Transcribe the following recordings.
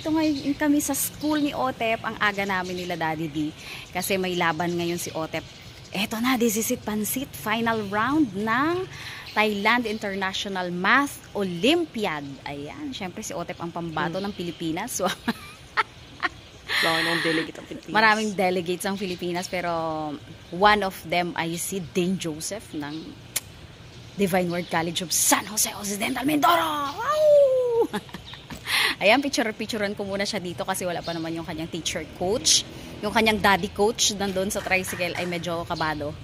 nandito ngayon kami sa school ni Otep. Ang aga namin nila Daddy D. Kasi may laban ngayon si Otep. Eto na, this is it, Pansit. Final round ng Thailand International Math Olympiad. Ayan, syempre si Otep ang pambato Hmm. ng Pilipinas. So, Wala ng delegate ang Pilipinas. maraming delegates ang Pilipinas pero one of them ay si Dane Joseph ng Divine Word College of San Jose Occidental Mindoro. Wow! Ayan, picture-picturean ko muna siya dito kasi wala pa naman yung kanyang teacher coach. Yung kanyang daddy coach nandun sa tricycle ay medyo kabado.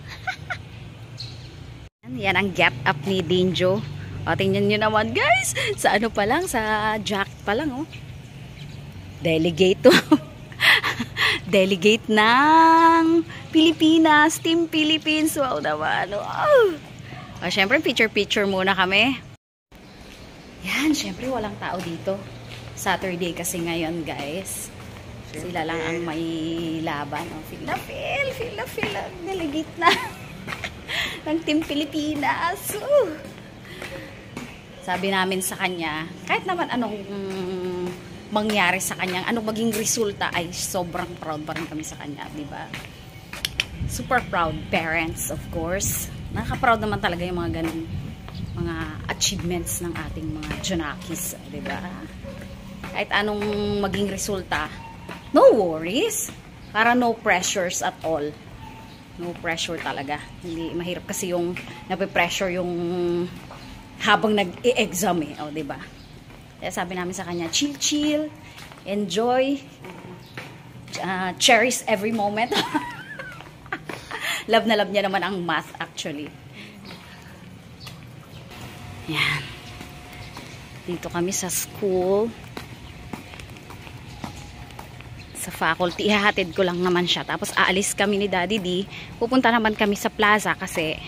Yan, ang get up ni Dinjo. O, tingnan nyo naman guys. Sa ano pa lang, sa jack pa lang oh. Delegate to. Delegate ng Pilipinas, Team Philippines. Wow naman. Wow. O, syempre, picture-picture muna kami. Yan, syempre walang tao dito. Saturday kasi ngayon, guys. Sila lang ang may laban. O, feel na feel, feel na feel. ang Delegate na. ng Team Pilipinas. Uh. Sabi namin sa kanya, kahit naman anong mm, mangyari sa kanya, anong maging resulta, ay sobrang proud pa rin kami sa kanya, di ba? Super proud parents, of course. Nakaka-proud naman talaga yung mga ganun mga achievements ng ating mga Junakis, di ba? Kahit anong maging resulta, no worries. Para no pressures at all. No pressure talaga. Hindi mahirap kasi yung nape-pressure yung habang nag-e-exam eh, oh, 'di ba? Kaya sabi namin sa kanya, chill chill, enjoy, uh, cherish every moment. love na love niya naman ang math actually. Yan. Dito kami sa school. Sa faculty. Ihahatid ko lang naman siya. Tapos aalis kami ni Daddy D. Pupunta naman kami sa plaza kasi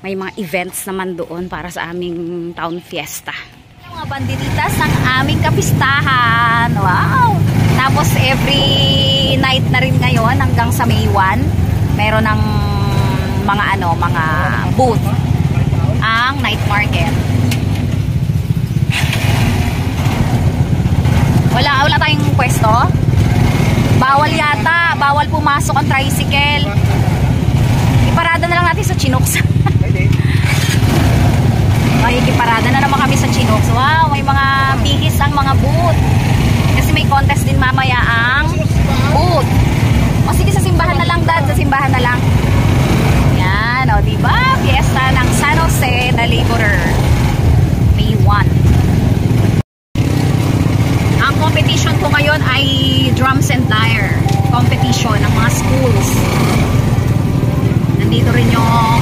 may mga events naman doon para sa aming town fiesta. Mga banderitas ng aming kapistahan. Wow! Tapos every night na rin ngayon hanggang sa May 1, meron ng mga ano, mga booth ang night market. Wala, wala tayong pwesto. Bawal yata, bawal pumasok ang tricycle. Iparada na lang natin sa Chinooks. Makikiparada na naman kami sa Chinooks. Wow, may mga bihis ang mga booth. Kasi may contest din mamaya ang booth. O sige, sa simbahan na lang, dad. Sa simbahan na lang. Yan, o diba? Fiesta ng San Jose na Laborer. May 1. Ang competition ko ngayon ay drums and lyre competition ng mga schools. Nandito rin yung